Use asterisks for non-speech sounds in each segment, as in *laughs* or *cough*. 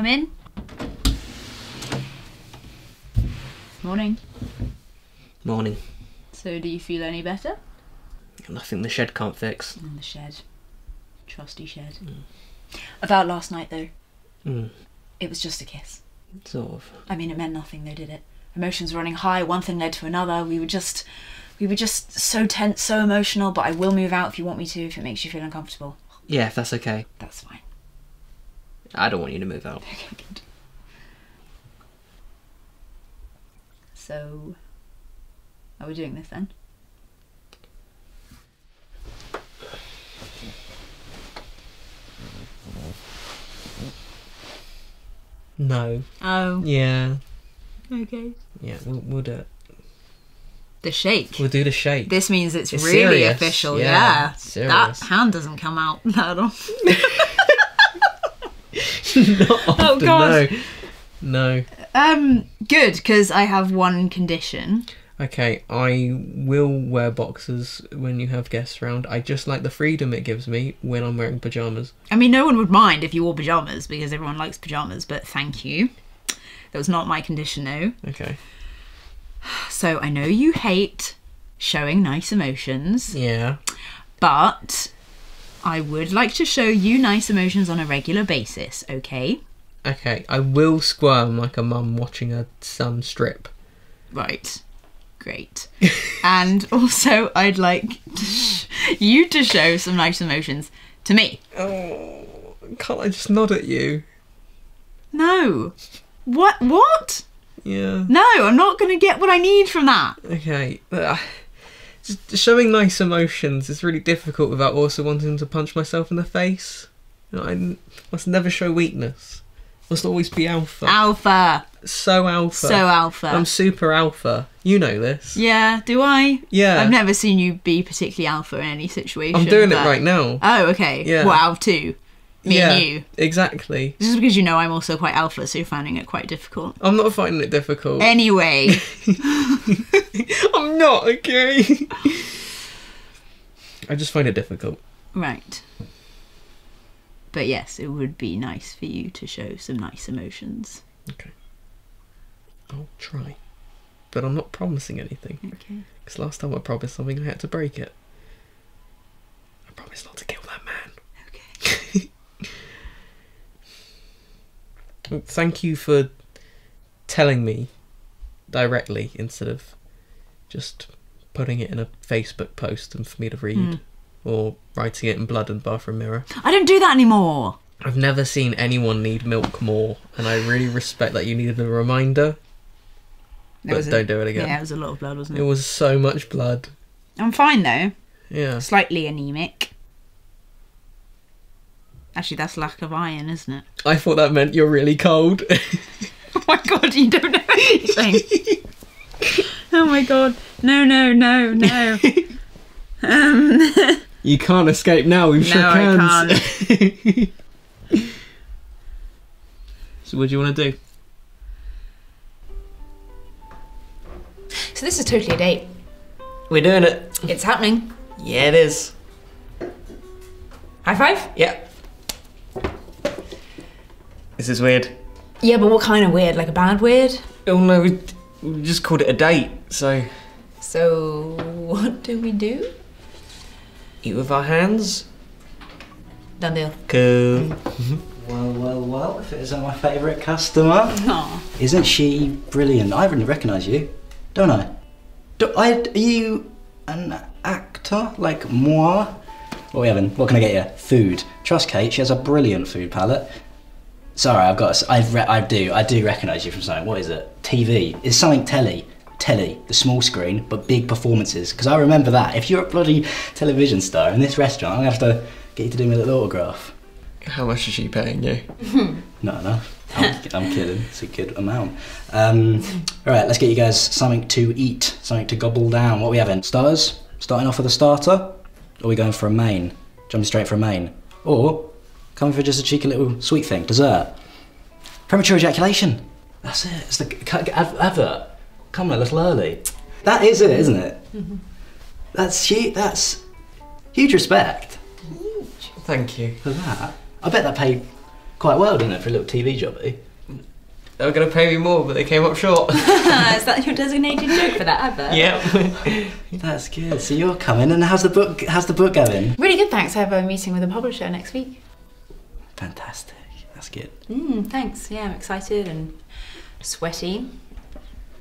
come in. Morning. Morning. So, do you feel any better? Nothing the shed can't fix. In the shed. Trusty shed. About last night, though. Mm, It was just a kiss. sort of. I mean, it meant nothing, though, did it? Emotions running high. One thing led to another. We were just, we were just so tense, so emotional. But I will move out if you want me to. If it makes you feel uncomfortable, Yeah, if that's okay. that's fine. I don't want you to move out. Okay, good. So, are we doing this then? No. Oh, Yeah. okay. Yeah, we'll, we'll do it. The shake. We'll do the shake. This means it's, It's really serious. official. Yeah, Yeah, it's that hand doesn't come out that often. *laughs* *laughs* Not often, Oh, God. No. No. Um, good because I have one condition. Okay, I will wear boxers when you have guests around. I just like the freedom it gives me when I'm wearing pajamas. I mean, no one would mind if you wore pajamas because everyone likes pajamas. But thank you. That was not my condition, though. Okay. *sighs* So I know you hate showing nice emotions, Yeah. but I would like to show you nice emotions on a regular basis. Okay. Okay, I will squirm like a mum watching her son strip. Right. Great. *laughs* and also, I'd like you to show some nice emotions to me. Oh, can't I just nod at you? No. What? What? Yeah. No, I'm not going to get what I need from that. Okay. Just showing nice emotions is really difficult without also wanting to punch myself in the face. You know, I must never show weakness. Must always be alpha. Alpha. so alpha. So alpha. I'm super alpha. You know this. yeah, do I? Yeah. I've never seen you be particularly alpha in any situation. I'm doing it right now. Oh, okay. Yeah. Wow, two. Me yeah, and you. exactly. This is because you know I'm also quite alpha, so you're finding it quite difficult. I'm not finding it difficult. Anyway, *laughs* I'm not, okay? I just find it difficult. right. But yes, it would be nice for you to show some nice emotions. Okay. I'll try. But I'm not promising anything. Okay. Because last time I promised something, I had to break it. I promised not to kill that man. Okay. *laughs* Thank you for telling me directly instead of just putting it in a Facebook post and for me to read. Hmm. Or writing it in blood and bathroom mirror. I don't do that anymore. I've never seen anyone need milk more, and I really respect that you needed a reminder. There But a- don't do it again. Yeah, it was a lot of blood, wasn't It it? was so much blood. I'm fine though. Yeah. Slightly anemic. Actually, that's lack of iron, isn't it? I thought that meant you're really cold. *laughs* Oh my god, you don't know anything. *laughs* oh my god. No, no, no, no. um, *laughs* you can't escape now. We've No, shook I hands. so, what do you want to do? so this is totally a date. We're doing it. It's happening. Yeah, it is. High five? Yeah. This is weird. Yeah, but what kind of weird? Like a bad weird? Oh no, we, we just called it a date. So, So, what do we do? eat with our hands. Done deal. Cool. Well, well, well, if it isn't my favourite customer. *laughs* Aw. Isn't she brilliant? I really recognise you, don't I? Do I? Are you an actor like moi? What are we having? What can I get you? Food. Trust Kate. She has a brilliant food palette. Sorry, I've got. I re- I do. I do recognise you from something. What is it? TV. It's something telly. Telly, the small screen, but big performances. Because I remember that. If you're a bloody television star in this restaurant, I'm gonna have to get you to do me a little autograph. How much is she paying you? *laughs* Not enough. I'm, I'm kidding. It's a good amount. Um, all right, let's get you guys something to eat, something to gobble down. What are we having? Starters? Starting off with a starter? Or are we going for a main? Jumping straight for a main? Or coming for just a cheeky little sweet thing? Dessert? Premature ejaculation. That's it. It's the c- c- ad- advert. Coming a little early. That is it, isn't it? Mm-hmm. That's huge. That's huge respect Huge. Thank you. for that. I bet that paid quite well, didn't it, for a little TV jobby? They were going to pay me more, but they came up short. *laughs* Is that your designated joke for that advert? yep. *laughs* That's good. So you're coming, and how's the book? How's the book going? Really good, thanks. I have a meeting with a publisher next week. Fantastic. That's good. Mm, thanks. Yeah, I'm excited and sweaty.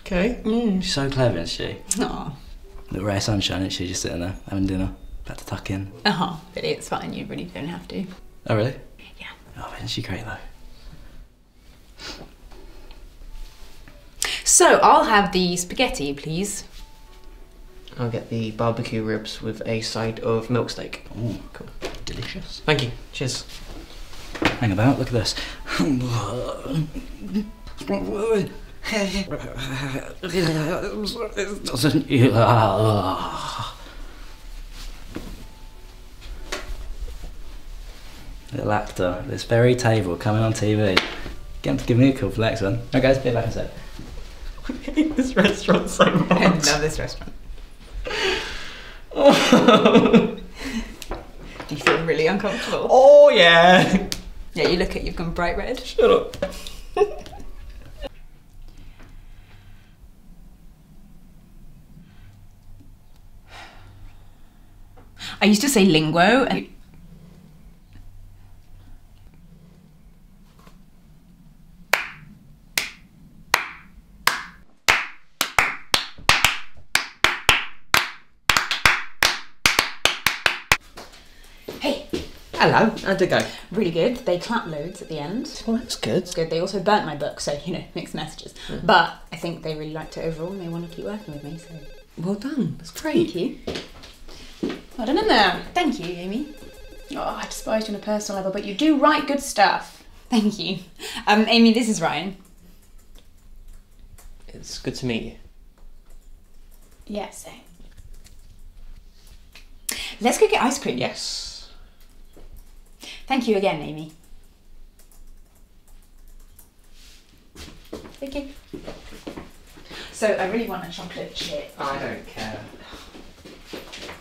okay. She's so clever, isn't she? Oh, Little ray of sunshine, isn't she? Just sitting there having dinner, about to tuck in. Uh huh. Billy, it's fine. You really don't have to. Oh really? Yeah. Oh, isn't she great though? So I'll have the spaghetti, please. I'll get the barbecue ribs with a side of milk steak. Oh, Cool. delicious. Thank you. Cheers. Hang about, look at this. Uh, Little actor, this very table coming on TV. Get him to give me a call for the next one. Alright guys, be back in a sec. *laughs* this restaurant so much. I *laughs* love this restaurant. *laughs* Do you feel really uncomfortable? oh yeah. Yeah, you look at you've gone bright red. Shut up. I used to say linguo and Hey, Hello. How'd it go? really good. They clap loads at the end. Well, that's good. Good. They also burnt my book, so you know, *laughs* mixed messages. But I think they really liked it overall and they want to keep working with me, so Well done. That's great. Thank you. Well done in there. Thank you, Amy. Oh, I despise you on a personal level, but you do write good stuff. Thank you. Um, Amy, this is Ryan. It's good to meet you. Yes. same. Let's go get ice cream. Yes. Thank you again, Amy. Thank you. So I really want a chocolate chip. I don't care.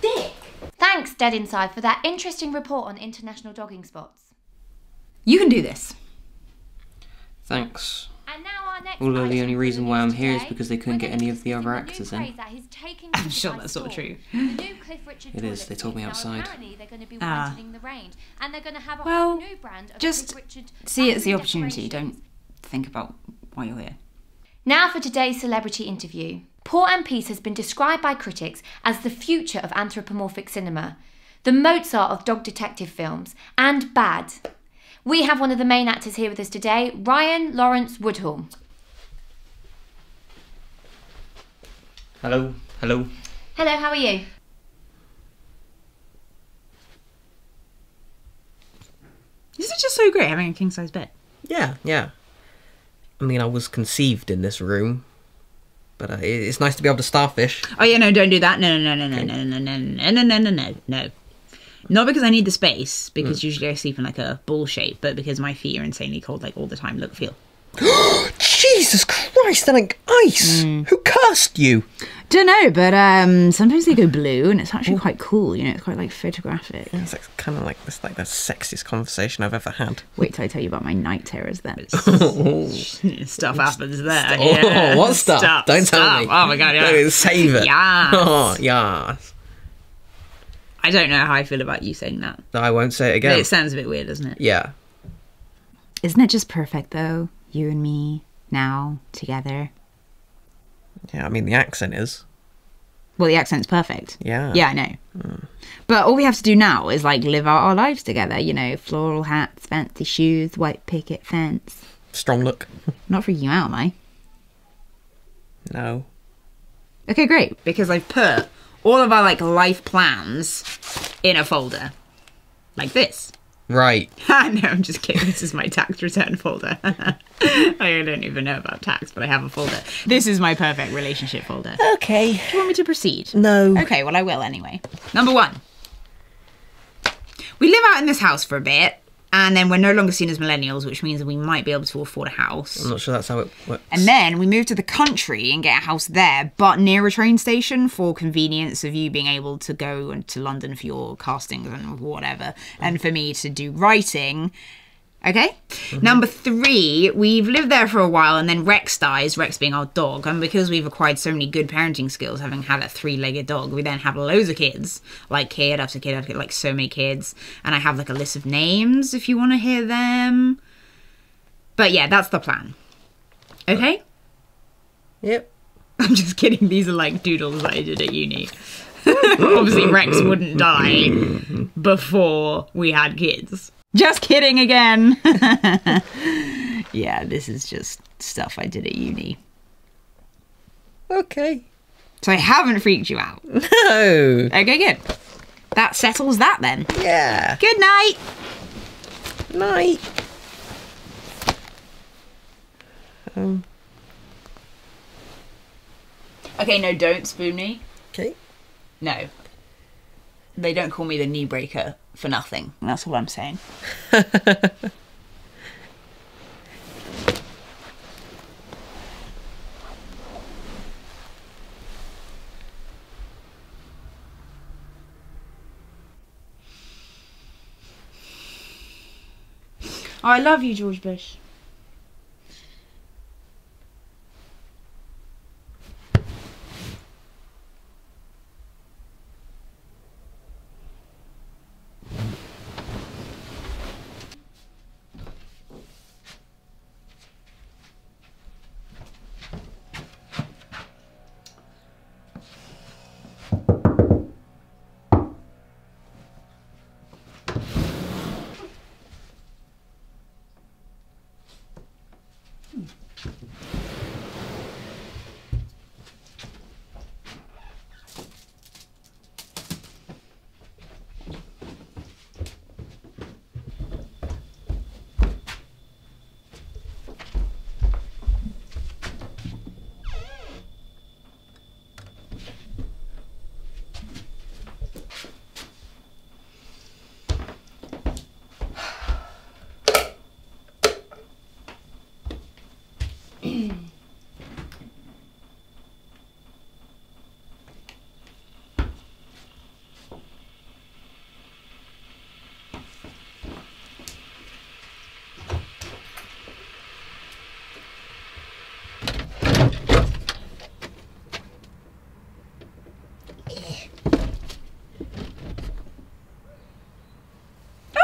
Dick. Thanks, Dead Inside, for that interesting report on international dogging spots. You can do this. Thanks. Although the only reason why I'm here is because they couldn't get any of the other actors in. craze that is taking I'm sure that's not storm. true. The new Cliff Richard It is, they told me outside. they're going to be Ah. widening the range, and they're going to have a Well, new brand just Richard See it as the opportunity. Don't think about why you're here. Now for today's celebrity interview. Poor and Peace has been described by critics as the future of anthropomorphic cinema, the Mozart of dog detective films, and bad. We have one of the main actors here with us today, Ryan Lawrence Woodhull. Hello. Hello. Hello, how are you? Isn't it just so great having a king size bed? Yeah, yeah. I mean, I was conceived in this room, but uh, it's nice to be able to starfish. Oh yeah, no, don't do that. No, no, no, no, no, no, no, no, no, no, no, no, no. Not because I need the space, because usually I sleep in like a ball shape, but because my feet are insanely cold like all the time. Look, feel. Jesus Christ, they're like ice! Who cursed you? Don't know, but um, sometimes they go blue, and it's actually quite cool. You know, it's quite like photographic. It's like, kind of like this, like the sexiest conversation I've ever had. Wait till I tell you about my night terrors. Then *laughs* *laughs* stuff happens there. Oh, yeah. what stuff? Don't tell me. Oh my god, yeah. Don't save it. Yeah. *laughs* Oh, yes. I don't know how I feel about you saying that. No, I won't say it again. It sounds a bit weird, doesn't it? Yeah. Isn't it just perfect though? You and me now together. Yeah, I mean, the accent is. Well, the accent's perfect. Yeah. Yeah, I know. Hmm. But all we have to do now is like live out our lives together. You know, floral hats, fancy shoes, white picket fence. Strong look. Not freaking you out, am I? No. Okay, great. Because I've put all of our like life plans in a folder, like this. Right. *laughs* no, I'm just kidding. This is my tax return folder. *laughs* I don't even know about tax, but I have a folder. This is my perfect relationship folder. Okay. Do you want me to proceed? No. Okay, well, I will anyway. Number one. We live out in this house for a bit, and then we're no longer seen as millennials, which means that we might be able to afford a house. I'm not sure that's how it works. And then we move to the country and get a house there, but near a train station for convenience of you being able to go to London for your castings and whatever, and for me to do writing Okay. Mm-hmm. Number three, we've lived there for a while, and then Rex dies. Rex being our dog, and because we've acquired so many good parenting skills, having had a three-legged dog, we then have loads of kids, like kid after kid after kid, like so many kids. And I have like a list of names if you want to hear them. But yeah, that's the plan. Okay. Uh, yep. *laughs* I'm just kidding. These are like doodles that I did at uni. *laughs* Obviously, Rex wouldn't die *laughs* before we had kids. Just kidding again. *laughs* yeah, this is just stuff I did at uni. Okay. So I haven't freaked you out. *laughs* No. Okay, good. That settles that then. Yeah. Good night. Night. Um. Okay, no, don't spoon me. Okay. No. They don't call me the knee breaker for nothing. That's all I'm saying. Oh, I love you, George Bush.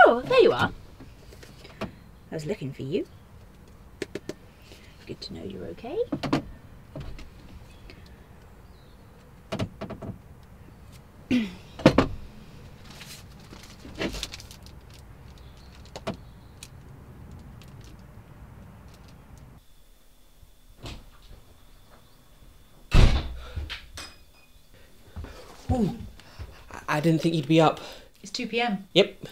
Oh, there you are. I was looking for you. Good to know you're okay. I didn't think you'd be up. It's 2 p.m. Yep.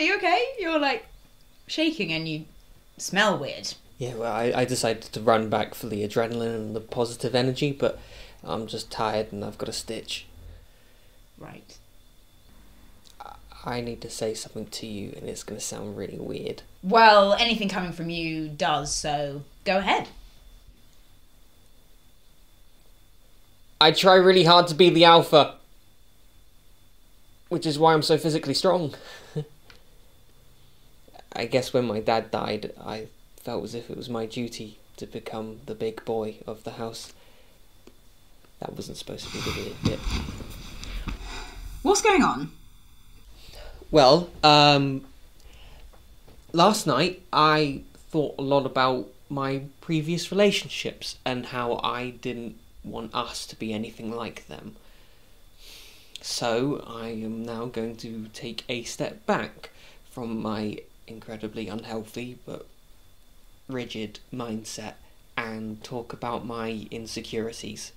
What's going on? Are you okay? You're like shaking and you smell weird. Yeah, well, I, I decided to run back for the adrenaline and the positive energy, but I'm just tired and I've got a stitch. Right. I need to say something to you, and it's going to sound really weird. Well, anything coming from you does, so go ahead. I try really hard to be the alpha, which is why I'm so physically strong. *laughs* I guess when my dad died, I felt as if it was my duty to become the big boy of the house. That wasn't supposed to be the weird bit. What's going on? Well, um, last night I thought a lot about my previous relationships and how I didn't want us to be anything like them. So I am now going to take a step back from my incredibly unhealthy but rigid mindset and talk about my insecurities.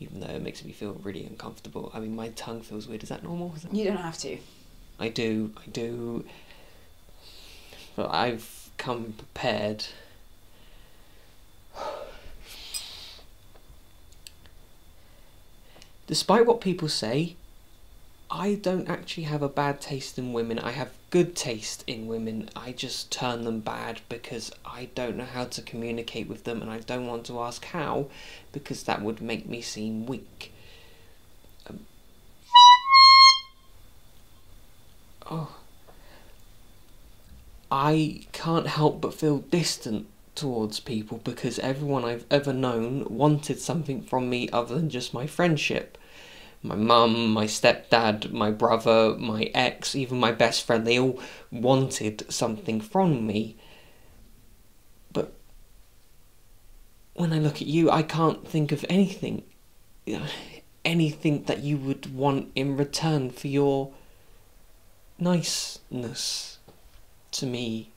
Even though it makes me feel really uncomfortable. I mean, my tongue feels weird. Is that normal? Is that You don't have to. I do, I do. But I've come prepared. *sighs* Despite what people say, I don't actually have a bad taste in women. I have good taste in women. I just turn them bad because I don't know how to communicate with them and I don't want to ask how because that would make me seem weak. Um, oh. I can't help but feel distant towards people because everyone I've ever known wanted something from me other than just my friendship. My mum, my stepdad, my brother, my ex, even my best friend, they all wanted something from me. But when I look at you, I can't think of anything. *sighs* Anything that you would want in return for your niceness to me.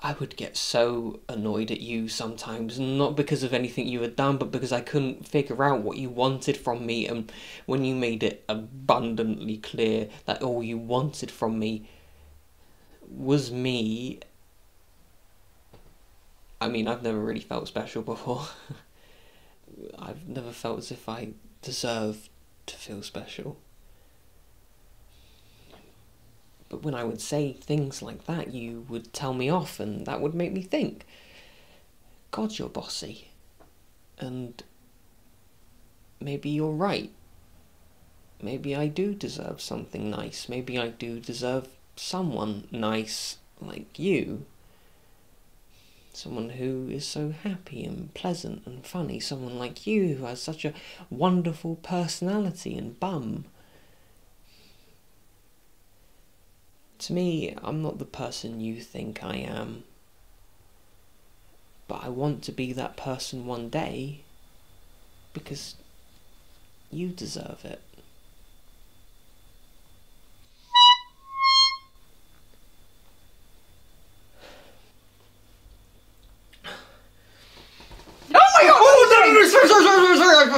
I would get so annoyed at you sometimes, not because of anything you had done, but because I couldn't figure out what you wanted from me. And when you made it abundantly clear that all you wanted from me was me, I mean, I've never really felt special before. *laughs* I've never felt as if I deserve to feel special. But when I would say things like that, you would tell me off, and that would make me think God, you're bossy. And maybe you're right. Maybe I do deserve something nice. Maybe I do deserve someone nice like you. Someone who is so happy and pleasant and funny. Someone like you who has such a wonderful personality and bum. To me, I'm not the person you think I am. But I want to be that person one day because you deserve it.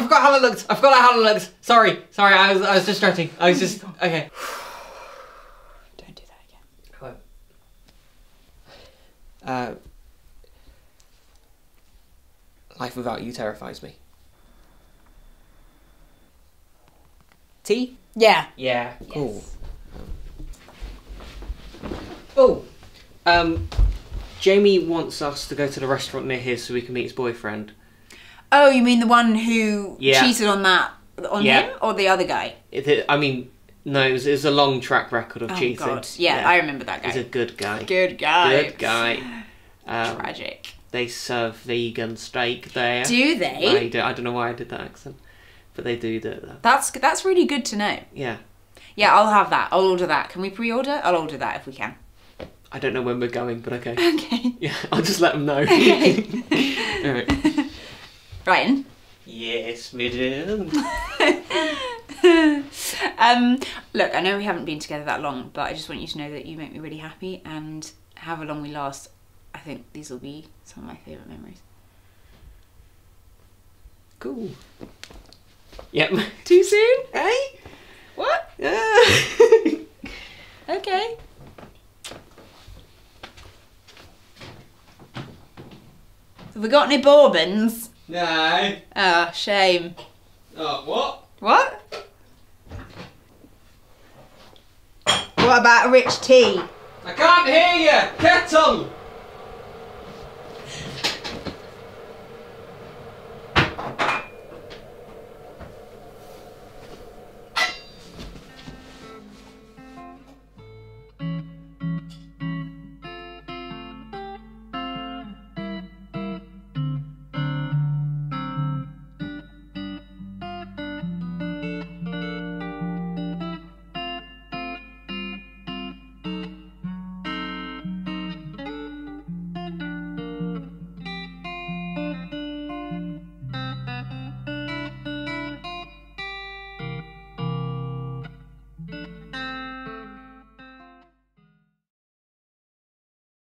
I forgot how it looked. I forgot how it looked. Sorry, sorry, I was, I was distracting. I was just, okay. Don't do that again. Hello. Uh, life without you terrifies me. T? Yeah. Yeah. Cool. Oh, um, Jamie wants us to go to the restaurant near here so we can meet his boyfriend. Oh, you mean the one who Yeah. cheated on that on Yeah. him or the other guy? It, it- I mean, no, it was, it was a long track record of Oh cheating. god. Yeah, I remember that guy. He's a good guy. good guy. Good guy. Um, Tragic. they serve vegan steak there. Do I, they? do, I don't know why I did that accent, but they do do that. That's that's really good to know. Yeah. Yeah, I'll have that. I'll order that. Can we pre-order? I'll order that if we can. I don't know when we're going, but okay. *laughs* Okay. Yeah, I'll just let them know. Okay. *laughs* Alright. *laughs* Ryan. Yes, we do. *laughs* um, look, I know we haven't been together that long, but I just want you to know that you make me really happy, and however long we last, I think these will be some of my favourite memories. Cool. Yep. *laughs* Too soon? Hey? What? Yeah. *laughs* Okay. Have we got any bourbons? no. Ah, shame. Oh, what? What? What about rich tea? I can't hear you! Kettle!